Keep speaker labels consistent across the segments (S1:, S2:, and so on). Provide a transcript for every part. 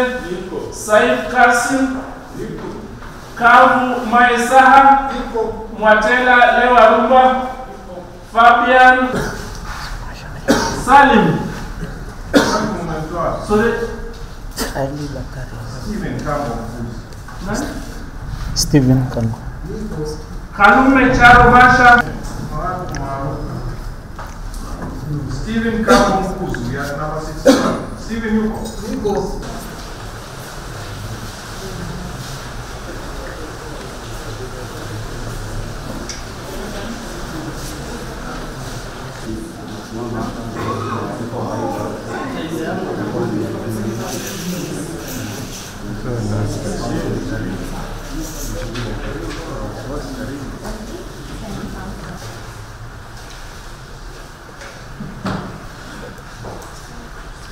S1: Mcheze, Saif Kasim, Kavu Maesaha, Mwatela Lewa Rumba, Fabian Salim. Sorry.
S2: Ali Bakari. Steven Kalu.
S1: Kalume Charo Masha. Stephen Kambo Mkuzu ya namba 6. Stephen yuko? Yuko.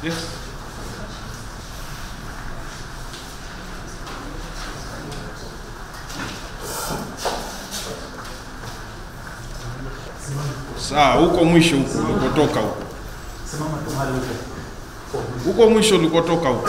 S1: Yes.
S3: Sawa, huko mwisho huko ulikotoka huko. Huko mwisho ulikotoka huko.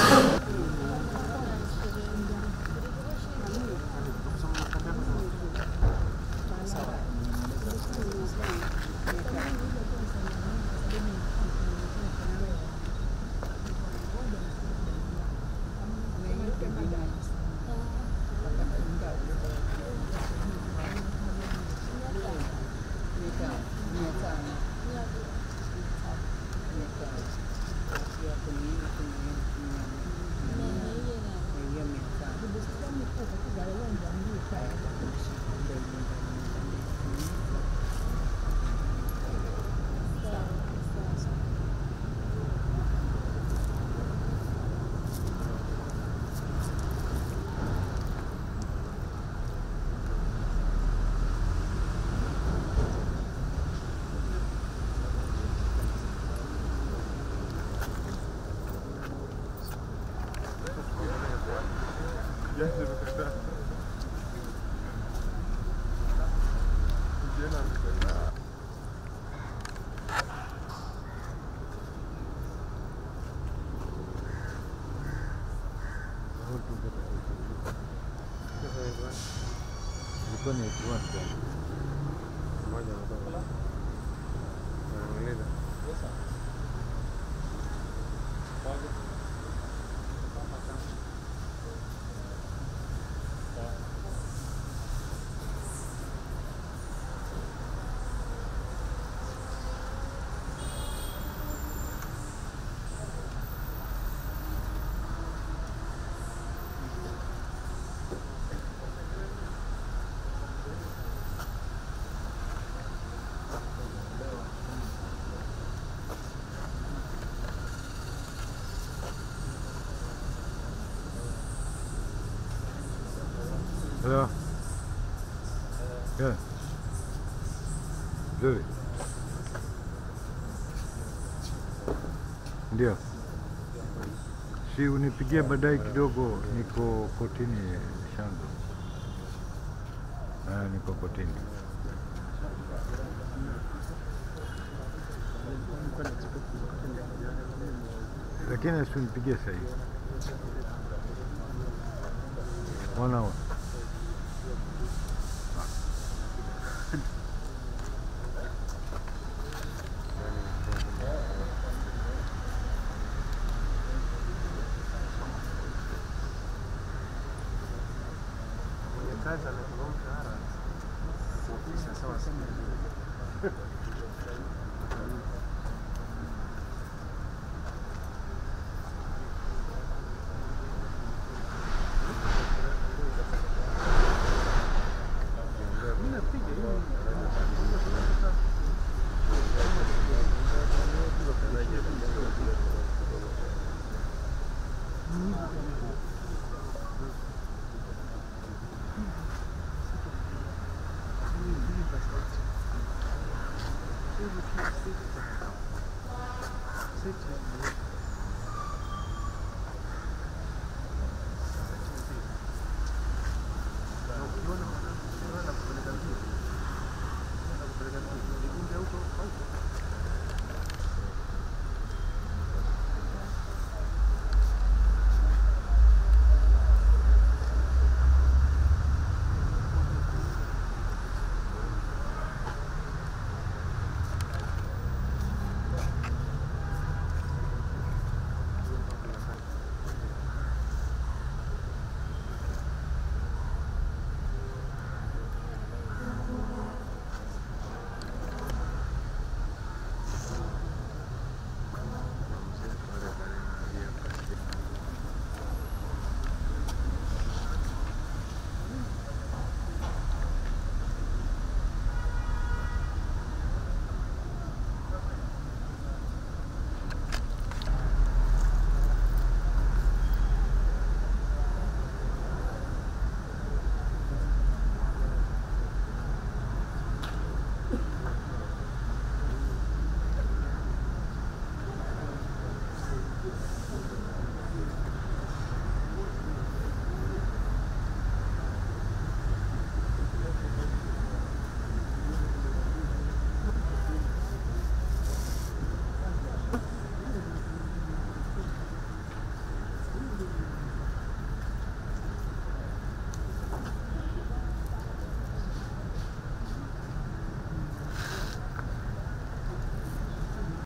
S4: Japan is worse than Hello. Ja. Nzuri. Ndio. Si unipigie baadaye kidogo, niko kotini Shango. Ah, niko kotini. Lakini asinipigie sasa hivi. One hour.
S5: Gracias a los que vamos a